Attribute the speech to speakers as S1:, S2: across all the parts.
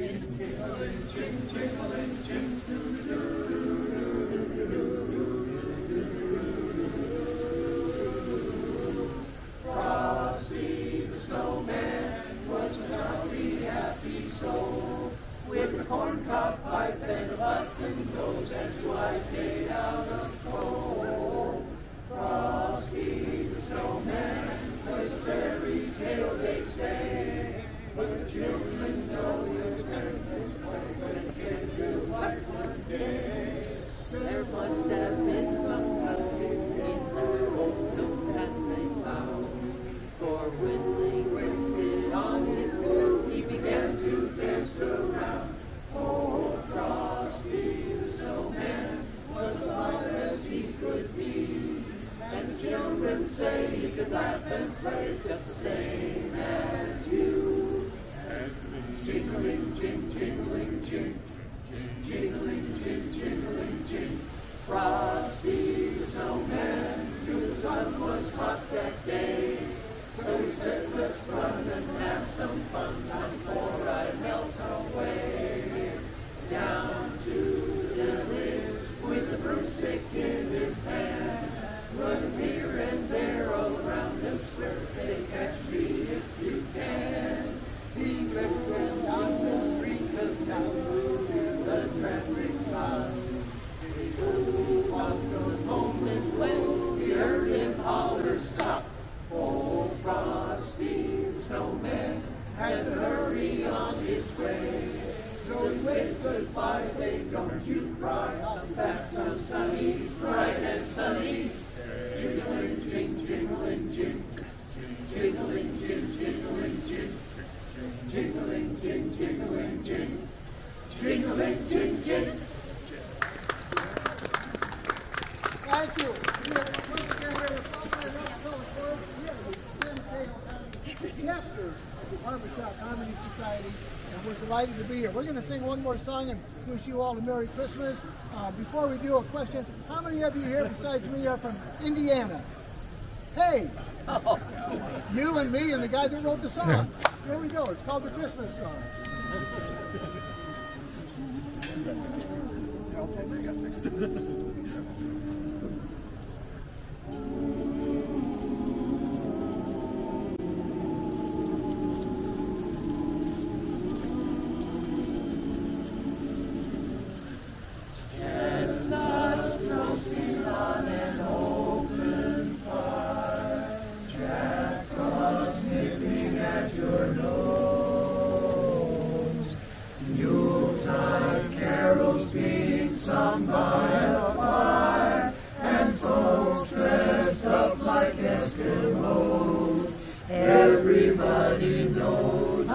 S1: Frosty the and play just the same as you. Jingling, jing, jingling, jing. Jingling, goodbye, saying, don't you cry, back some sunny, bright and sunny. Jingling, jing, jingling, jing. Jingling, jing, jingling, jing. Jingling, jing, jingling, jing. Jingling, jing, jing.
S2: Thank you. Chapter the Barbershop Harmony Society, and we're delighted to be here. We're going to sing one more song and wish you all a Merry Christmas. Uh, before we do a question, how many of you here besides me are from Indiana? Hey! You and me and the guy that wrote the song. Here we go. It's called the Christmas song.
S1: Chestnuts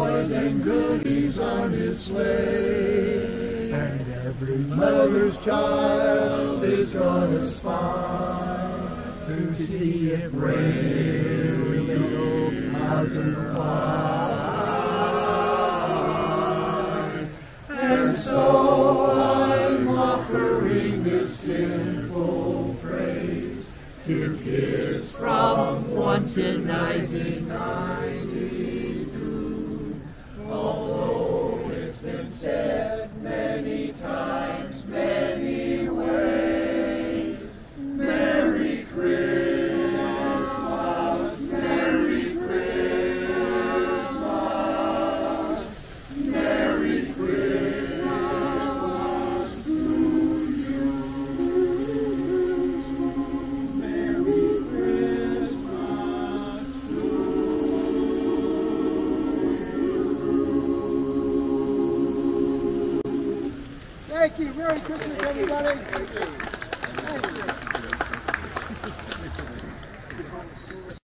S1: Toys and goodies on his sleigh. And every mother's child is gonna spy to see if really know how to fly. And so I'm offering this simple phrase to kids from 1 to 1992. Thank you. Merry Christmas, everybody.
S2: Thank you. Thank you.